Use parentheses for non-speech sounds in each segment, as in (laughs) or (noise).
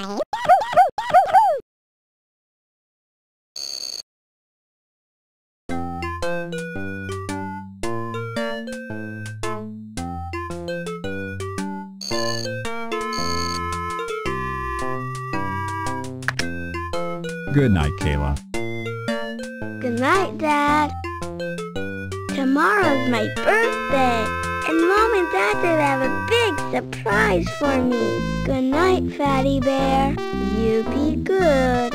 Good night, Kayla. Good night, Dad. Tomorrow's my birthday, and Mom and Dad said have a big surprise for me. Good night, Fatty Bear. You be good. (sighs)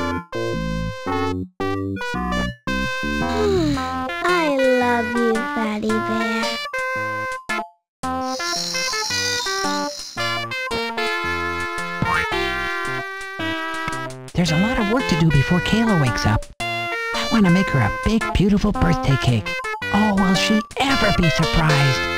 I love you, Fatty Bear. There's a lot of work to do before Kayla wakes up. I want to make her a big, beautiful birthday cake. Oh, will she ever be surprised?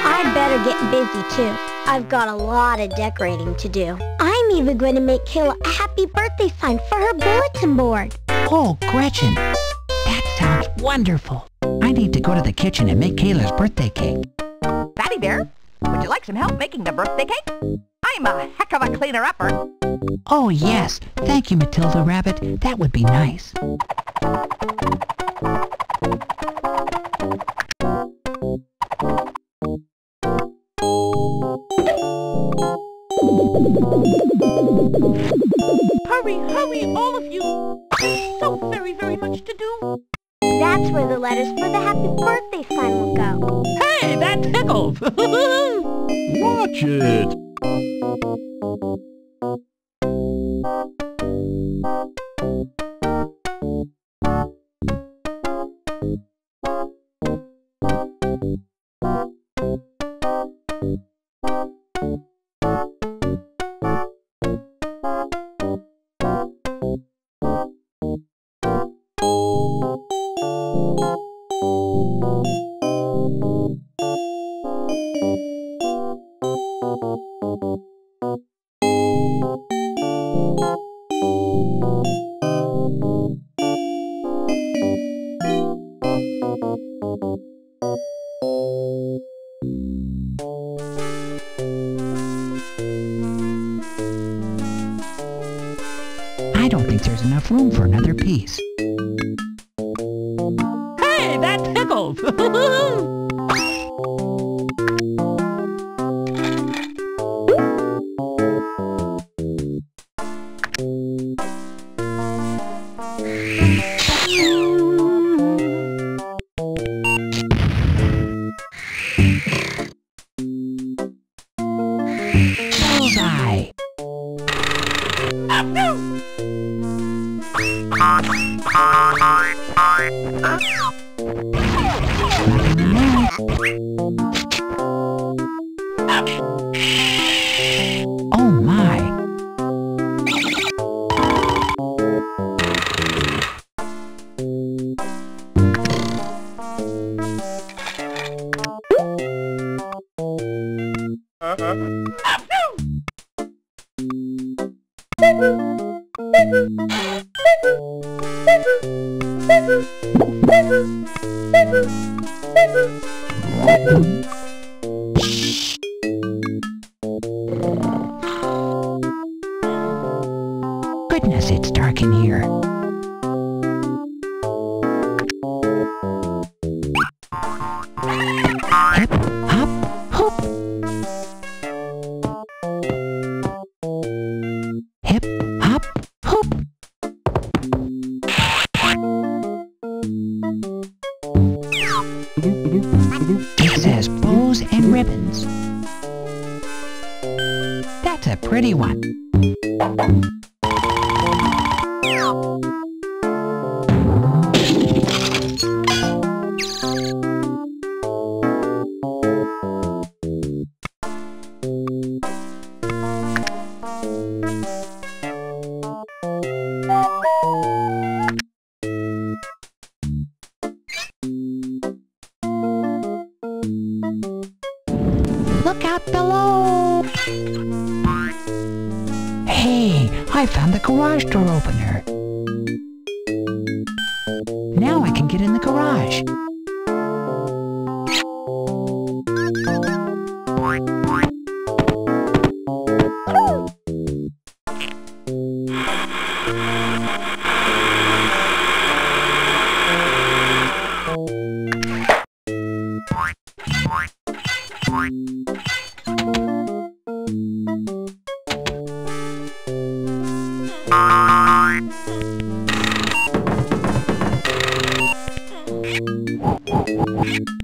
I'd better get busy too. I've got a lot of decorating to do. I'm even going to make Kayla a happy birthday sign for her bulletin board. Oh, Gretchen, that sounds wonderful. I need to go to the kitchen and make Kayla's birthday cake. Fatty Bear, would you like some help making the birthday cake? I'm a heck of a cleaner-upper. Oh, yes. Thank you, Matilda Rabbit. That would be nice. Hurry, hurry, all of you. There's so very, very much to do. That's where the letters for the happy birthday sign will go. Hey, that tickles. (laughs) Watch it! Tickles. Goodness, Música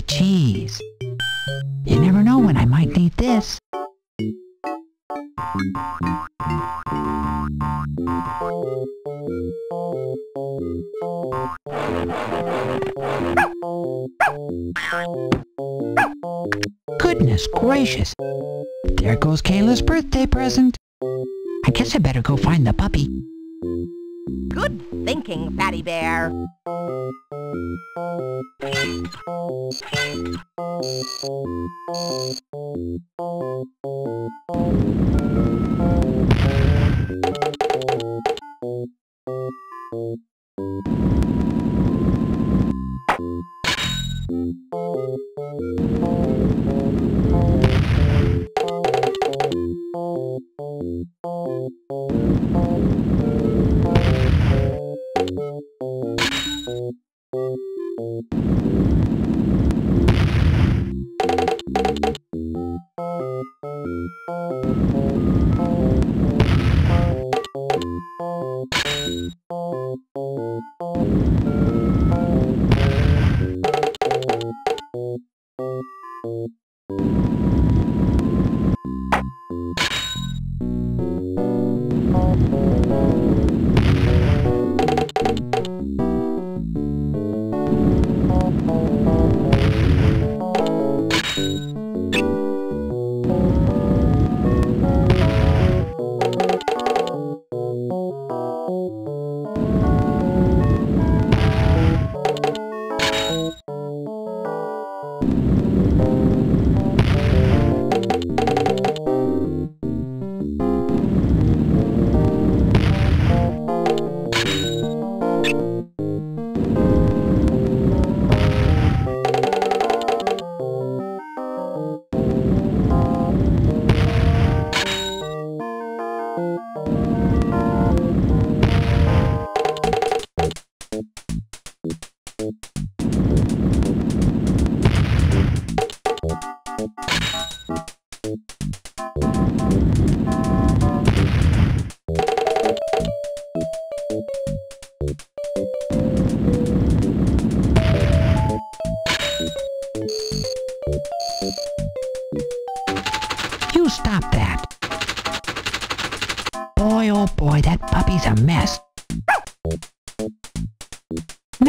Cheese. You never know when I might need this. Goodness gracious. There goes Kayla's birthday present. I guess I better go find the puppy. Good thinking, Fatty Bear.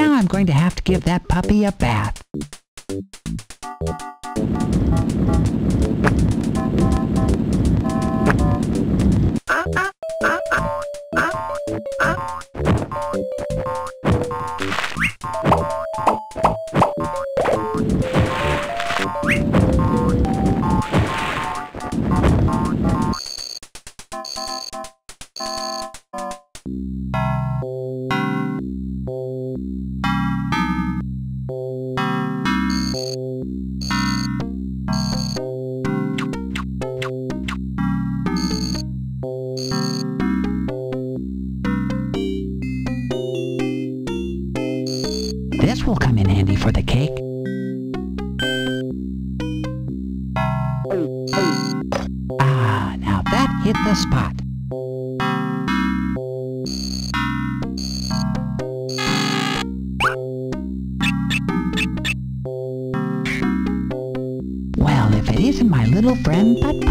Now I'm going to have to give that puppy a bath. Hit the spot. Well, if it isn't my little friend Putt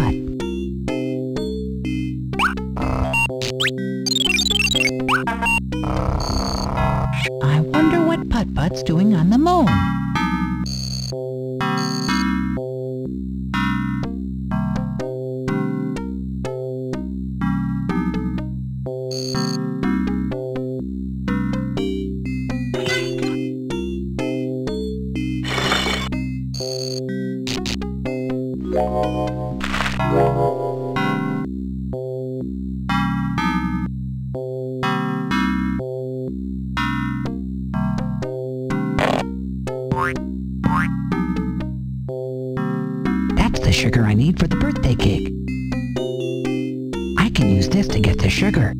sugar I need for the birthday cake. I can use this to get the sugar.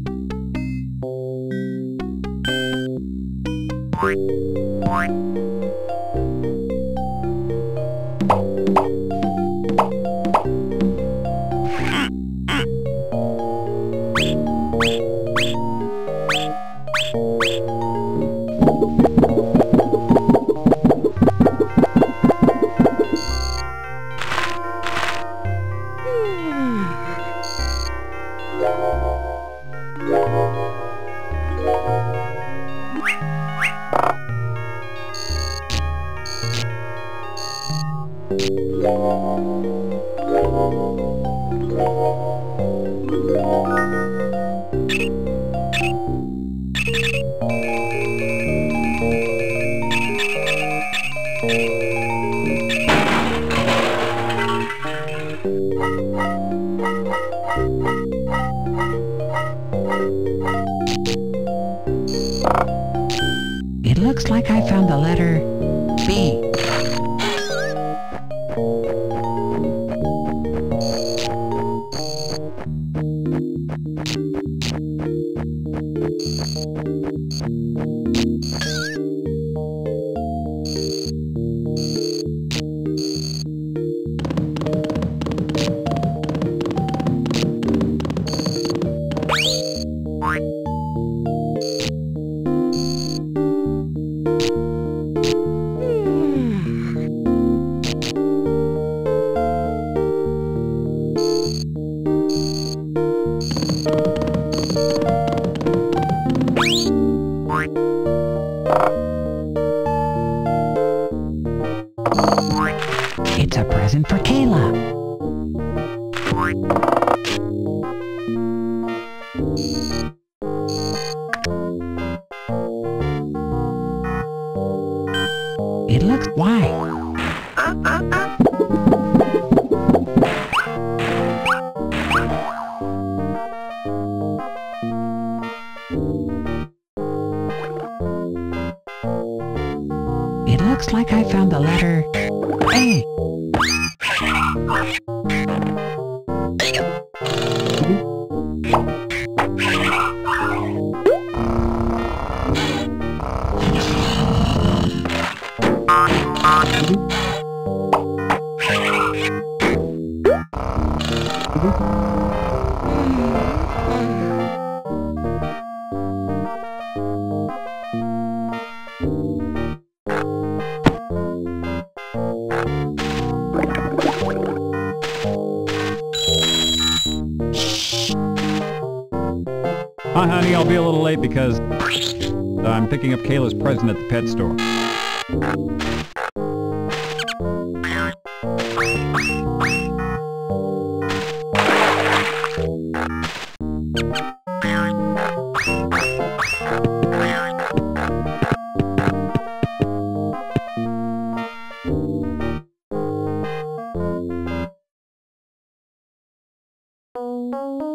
Thank you.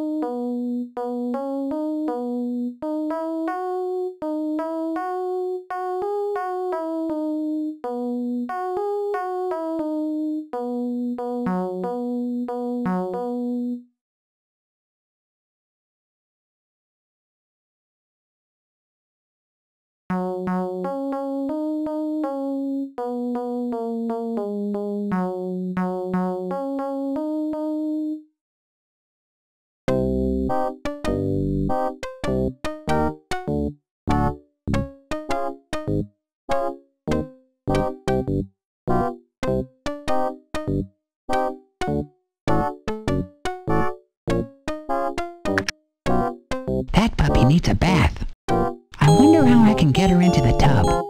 can get her into the tub.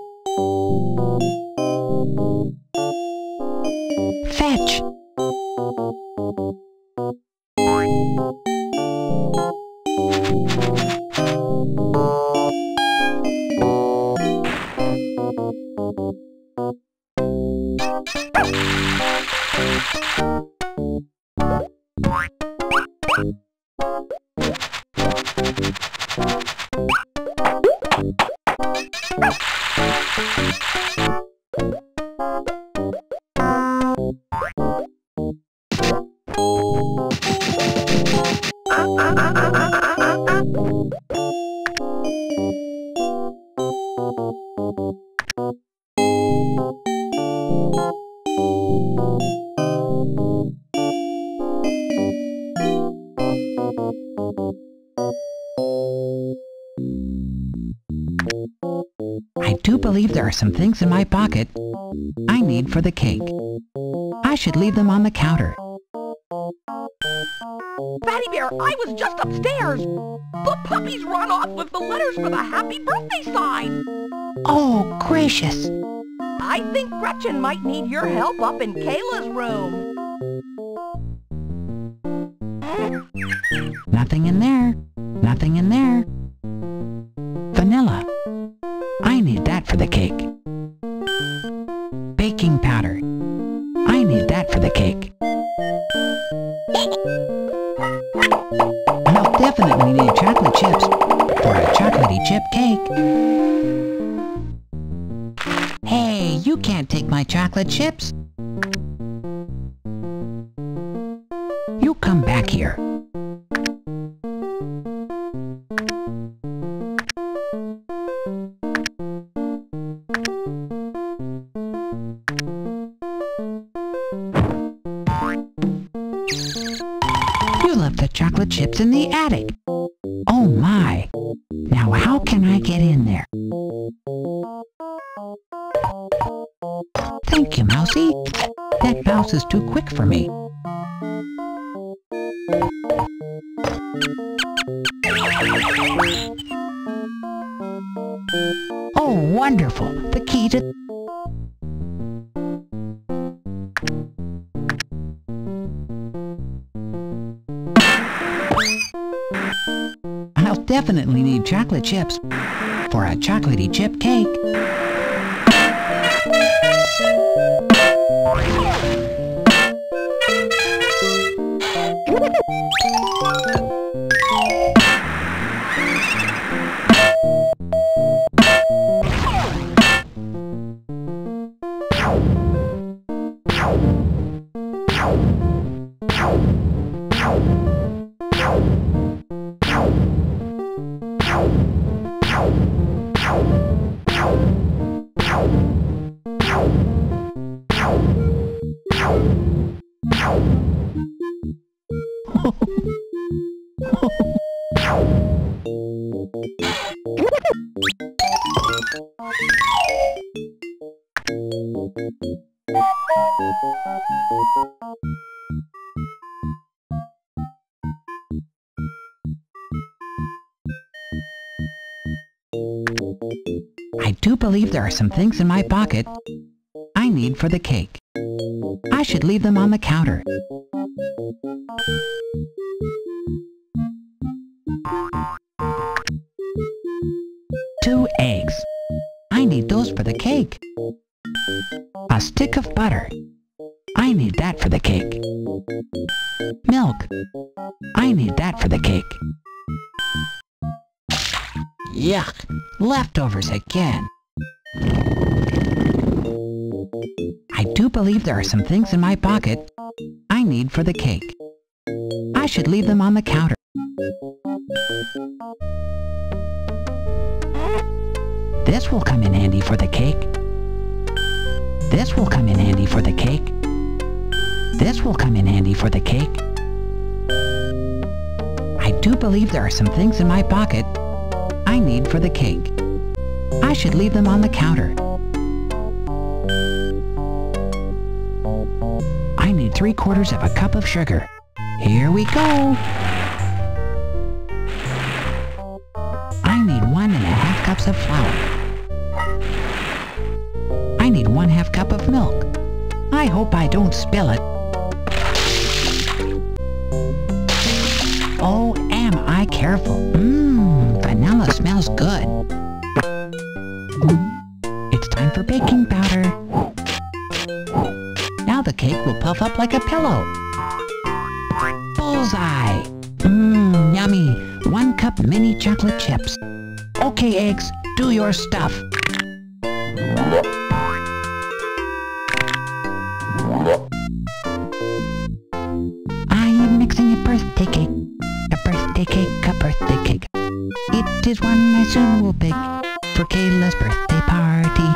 Believe there are some things in my pocket I need for the cake. I should leave them on the counter. Fatty Bear, I was just upstairs. The puppies run off with the letters for the happy birthday sign. Oh, gracious! I think Gretchen might need your help up in Kayla's room. Hey, you can't take my chocolate chips. You come back here. You left the chocolate chips in the attic. I'll definitely need chocolate chips for a chocolatey chip cake. I do believe there are some things in my pocket I need for the cake. I should leave them on the counter. Two eggs. I need those for the cake. A stick of butter. I need that for the cake. Milk. I need that for the cake. Yuck! Leftovers again. I do believe there are some things in my pocket I need for the cake. I should leave them on the counter. This will come in handy for the cake. This will come in handy for the cake. This will come in handy for the cake. I do believe there are some things in my pocket I need for the cake. I should leave them on the counter. I need three quarters of a cup of sugar. Here we go. Hope I don't spill it. Oh, am I careful? Mmm, vanilla smells good. It's time for baking powder. Now the cake will puff up like a pillow. Bullseye! Mmm, yummy. One cup mini chocolate chips. Okay, eggs, do your stuff. Will bake for Kayla's birthday party.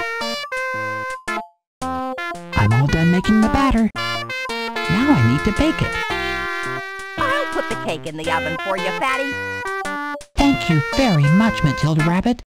I'm all done making the batter. Now I need to bake it. I'll put the cake in the oven for you, Fatty. Thank you very much, Matilda Rabbit.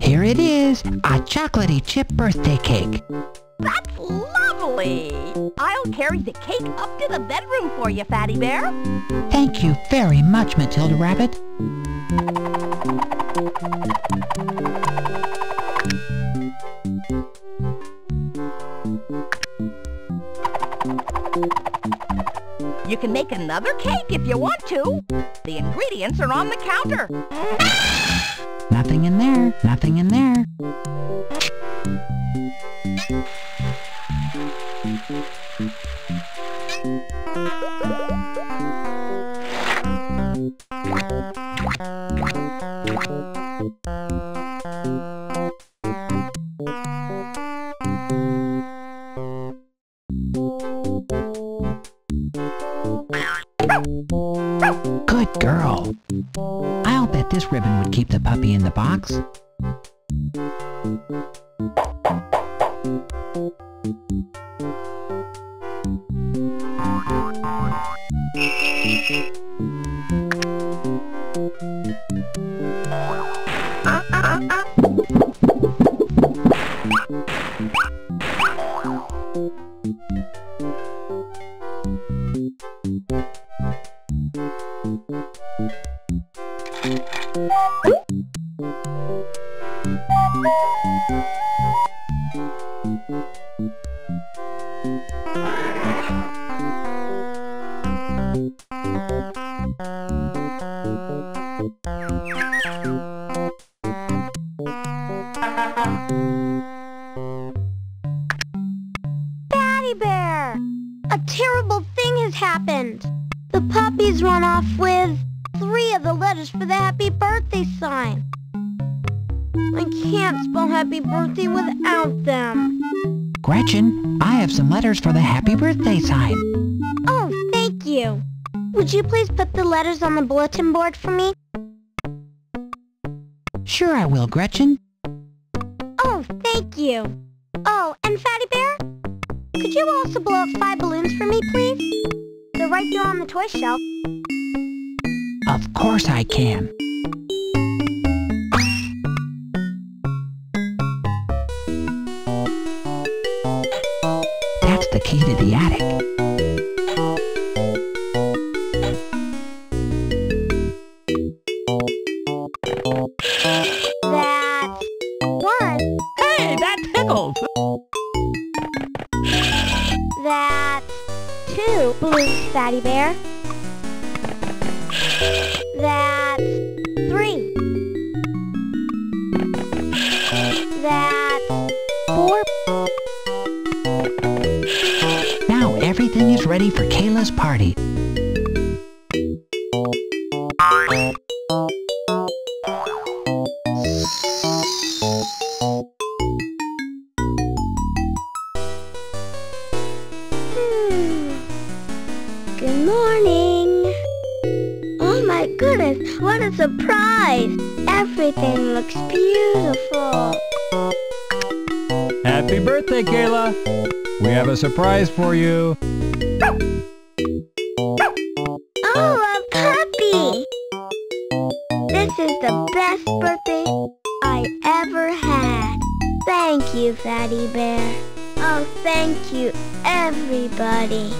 Here it is, a chocolatey chip birthday cake. That's lovely. I'll carry the cake up to the bedroom for you, Fatty Bear. Thank you very much, Matilda Rabbit. You can make another cake if you want to. The ingredients are on the counter. Nothing in there, nothing in there. Girl. I'll bet this ribbon would keep the puppy in the box. A terrible thing has happened. The puppies run off with three of the letters for the happy birthday sign. I can't spell happy birthday without them. Gretchen, I have some letters for the happy birthday sign. Oh, thank you. Would you please put the letters on the bulletin board for me? Sure I will, Gretchen. Oh, thank you. Oh, and you also blow up five balloons for me, please? They're right there on the toy shelf. Of course I can. Balloons, Fatty Bear. That's three. That's four. Now everything is ready for Kayla's party. We have a surprise for you. Oh, a puppy! This is the best birthday I ever had. Thank you, Fatty Bear. Oh, thank you, everybody.